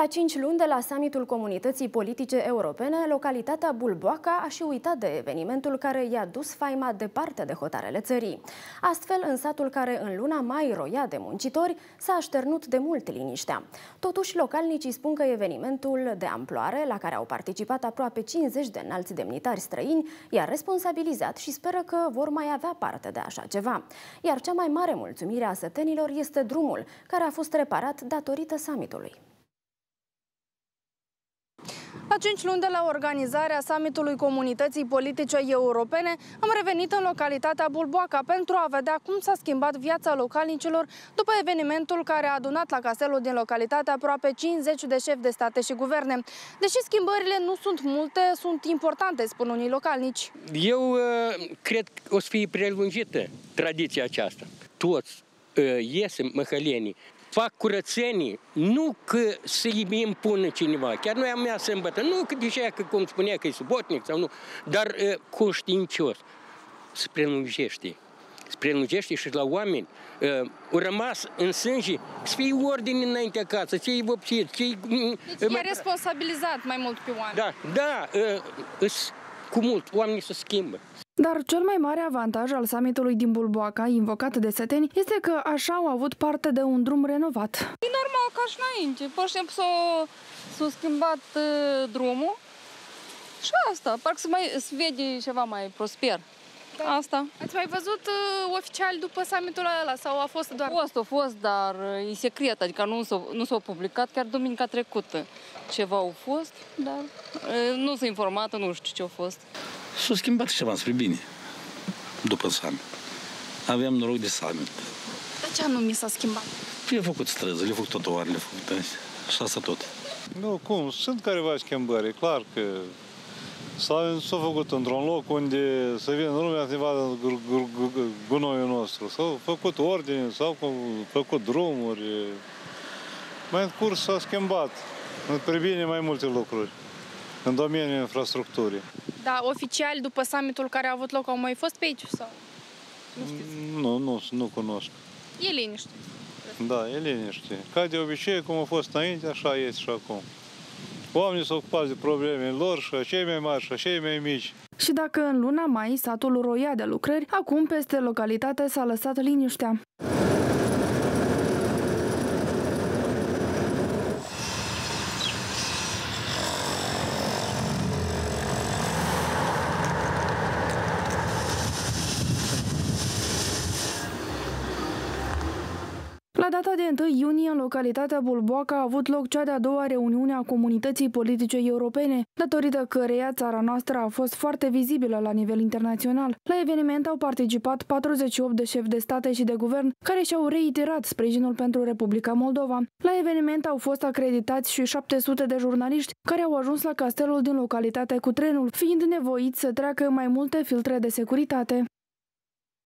La cinci luni de la summitul Comunității Politice Europene, localitatea Bulboaca a și uitat de evenimentul care i-a dus faima departe de hotarele țării. Astfel, în satul care în luna mai roia de muncitori, s-a așternut de mult liniștea. Totuși, localnicii spun că evenimentul de amploare, la care au participat aproape 50 de înalți demnitari străini, i-a responsabilizat și speră că vor mai avea parte de așa ceva. Iar cea mai mare mulțumire a sătenilor este drumul, care a fost reparat datorită summitului. La cinci luni de la organizarea summitului Comunității Politice Europene, am revenit în localitatea Bulboaca pentru a vedea cum s-a schimbat viața localnicilor după evenimentul care a adunat la castelul din localitate aproape 50 de șefi de state și guverne. Deși schimbările nu sunt multe, sunt importante, spun unii localnici. Eu uh, cred că o să fie prelungită tradiția aceasta. Toți uh, iese măhălenii fac curățenii, nu că să-i impună cineva. Chiar noi am mea sâmbătă, nu că deja că cum spunea că e subotnic sau nu, dar uh, conștiincios. Se prelungește. Se prelungește și la oameni. Uh, au rămas în sânge să fie ordine înaintea casă, să fie vopsit. Deci uh, e responsabilizat mai mult pe oameni. Da, da, uh, cu mult, oamenii se schimbă. Dar cel mai mare avantaj al summitului din Bulboaca, invocat de seteni, este că așa au avut parte de un drum renovat. E normal ca și înainte. Pur și simplu s-a schimbat uh, drumul și asta. Parcă se, mai, se vede ceva mai prosper. Da. Asta. Ați mai văzut uh, oficial după summitul ăla sau a fost doar? A fost, a fost, dar uh, e secret, adică nu s-a, nu s-a publicat chiar duminica trecută. Ceva au fost, dar uh, nu s-a informat, nu știu ce a fost. S-a schimbat ceva spre bine după summit. Aveam noroc de summit. Dar ce anume s-a schimbat? Le-a făcut străzi, le-a făcut totoare, le-a făcut și asta tot. Nu, cum, sunt careva schimbări, e clar că s-a, s-a făcut într-un loc unde să vină lumea să vadă gunoiul nostru. S-au făcut ordine, s-au făcut drumuri. Mai în curs s-a schimbat. Spre bine mai multe lucruri în domeniul infrastructurii. Da, oficial, după summitul care a avut loc, au mai fost pe aici sau? Nu știți? Nu, nu, nu cunosc. E liniște. Da, e liniște. Ca de obicei, cum a fost înainte, așa este și acum. Oamenii s-au ocupat de problemele lor și a cei mai mari și a cei mai mici. Și dacă în luna mai satul roia de lucrări, acum peste localitate s-a lăsat liniștea. Data de 1 iunie, în localitatea Bulboaca a avut loc cea de-a doua reuniune a comunității politice europene, datorită căreia țara noastră a fost foarte vizibilă la nivel internațional. La eveniment au participat 48 de șefi de state și de guvern care și-au reiterat sprijinul pentru Republica Moldova. La eveniment au fost acreditați și 700 de jurnaliști care au ajuns la castelul din localitate cu trenul, fiind nevoiți să treacă mai multe filtre de securitate.